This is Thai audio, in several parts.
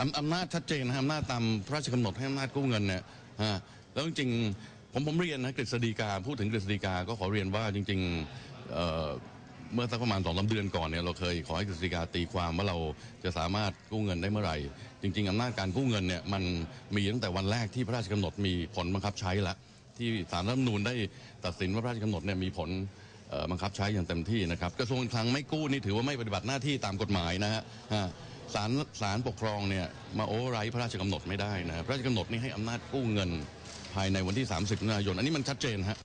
อำอำนาจชัดเจนนะอำนาจตามพระราชกำหนดให้อำนาจกู้เงินเนี่ยฮะแล้วจริงๆผมผมเรียนนะกฤษฎีกาพูดถึงกฤษฎีกาก็ขอเรียนว่าจริงๆเอ่อเมื่อสักประมาณสองสาเดือนก่อนเนี่ยเราเคยขอให้กฤษฎีกาตีความว่าเราจะสามารถกู้เงินได้เมื่อไหร่ จริง ๆอำนาจการกู้เงินเนี่ยมันมีตั้งแต่วันแรกที่พระราชกำหนดมีผลบังคับใช้แล้วที่ศาลรัฐธรรมนูญได้ตัดสินว่าพระราชกำหนดเนี่ยมีผลเอ่อบังคับใช้อย่างเต็มที่นะครับกระทรวงการคลังไม่กู้นี่ถือว่าไม่ปฏิบัติหน้าที่ตามกฎหมายนะฮะ ศาลศาลปกครองเนี่ยมาโอเวอร์ไรพระราชกำหนดไม่ได้นะพระราชกำหนดนี่ให้อำนาจกู้เงิน ภายในวันที่ 30มิถุนายน อันนี้มันชัดเจนฮะ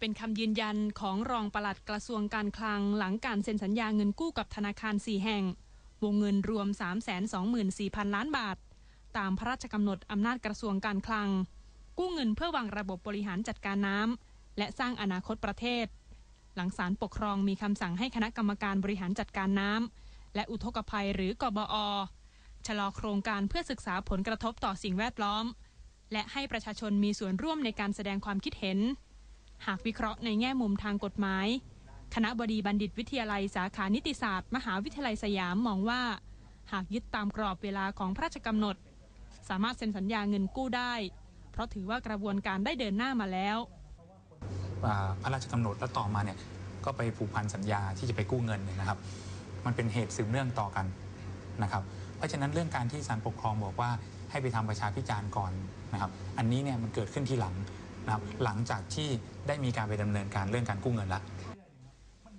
เป็นคำยืนยันของรองปลัดกระทรวงการคลังหลังการเซ็นสัญญาเงินกู้กับธนาคาร 4 แห่ง วงเงินรวม 324,000 ล้านบาท ตามพระราชกำหนดอำนาจกระทรวงการคลัง กู้เงินเพื่อวางระบบบริหารจัดการน้ำและสร้างอนาคตประเทศ หลังศาลปกครองมีคำสั่งให้คณะกรรมการบริหารจัดการน้ำ และอุทกภัยหรือกบอ ชะลอโครงการเพื่อศึกษาผลกระทบต่อสิ่งแวดล้อม และให้ประชาชนมีส่วนร่วมในการแสดงความคิดเห็น หากวิเคราะห์ในแง่มุมทางกฎหมาย คณะบดีบัณฑิตวิทยาลัยสาขานิติศาสตร์ มหาวิทยาลัยสยามมองว่า หากยึดตามกรอบเวลาของพระราชกำหนด สามารถเซ็นสัญญาเงินกู้ได้ เพราะถือว่ากระบวนการได้เดินหน้ามาแล้วพระราชกำหนดแล้วต่อมาเนี่ยก็ไปผูกพันสัญญาที่จะไปกู้เงินเนี่ยนะครับ มันเป็นเหตุสืบเนื่องต่อกันนะครับ เพราะฉะนั้นเรื่องการที่ศาลปกครองบอกว่าให้ไปทำประชาพิจารณ์ก่อนนะครับ อันนี้เนี่ยมันเกิดขึ้นที่หลังนะครับหลังจากที่ได้มีการไปดำเนินการเรื่องการกู้เงินละ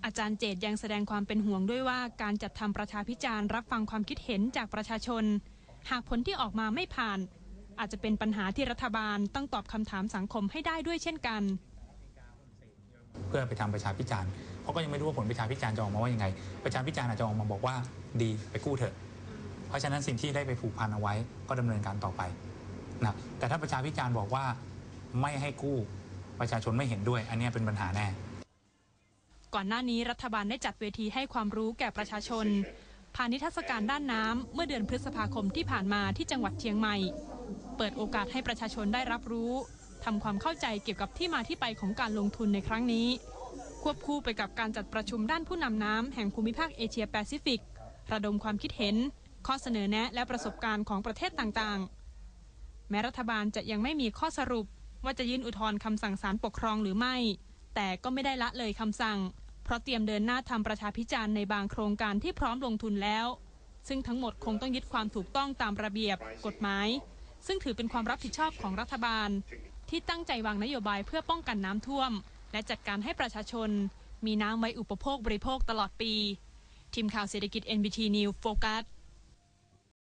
อาจารย์เจตยังแสดงความเป็นห่วงด้วยว่าการจัดทำประชาพิจารณ์รับฟังความคิดเห็นจากประชาชน หากผลที่ออกมาไม่ผ่าน อาจจะเป็นปัญหาที่รัฐบาลต้องตอบคำถามสังคมให้ได้ด้วยเช่นกัน เพื่อไปทำประชาพิจารณ์ เพราะก็ยังไม่รู้ว่าผลประชาพิจารณ์จะออกมาว่ายังไง ประชาพิจารณ์อาจจะออกมาบอกว่าดีไปกู้เถอะ เพราะฉะนั้นสิ่งที่ได้ไปผูกพันเอาไว้ก็ดำเนินการต่อไปนะแต่ถ้าประชาพิจารณ์บอกว่าไม่ให้กู้ประชาชนไม่เห็นด้วย อันนี้เป็นปัญหาแน่ ก่อนหน้านี้รัฐบาลได้จัดเวทีให้ความรู้แก่ประชาชน ผ่านนิทรรศการด้านน้ำเมื่อเดือนพฤษภาคมที่ผ่านมาที่จังหวัดเชียงใหม่ เปิดโอกาสให้ประชาชนได้รับรู้ทำความเข้าใจเกี่ยวกับที่มาที่ไปของการลงทุนในครั้งนี้ วบคู่ไปกับการจัดประชุมด้านผู้นำน้ำแห่งภูมิภาคเอเชียแปซิฟิก ระดมความคิดเห็น ข้อเสนอแนะและประสบการณ์ของประเทศต่างๆ แม้รัฐบาลจะยังไม่มีข้อสรุปว่าจะยื่นอุทธรณ์คำสั่งศาลปกครองหรือไม่ แต่ก็ไม่ได้ละเลยคำสั่ง เพราะเตรียมเดินหน้าทำประชาพิจารณ์ในบางโครงการที่พร้อมลงทุนแล้ว ซึ่งทั้งหมดคงต้องยึดความถูกต้องตามระเบียบ กฎหมาย ซึ่งถือเป็นความรับผิดชอบของรัฐบาล ที่ตั้งใจวางนโยบายเพื่อป้องกันน้ำท่วม และจัดการให้ประชาชน มีน้ำไว้อุปโภคบริโภคตลอดปี ทีมข่าวเศรษฐกิจ NBT News โฟกัส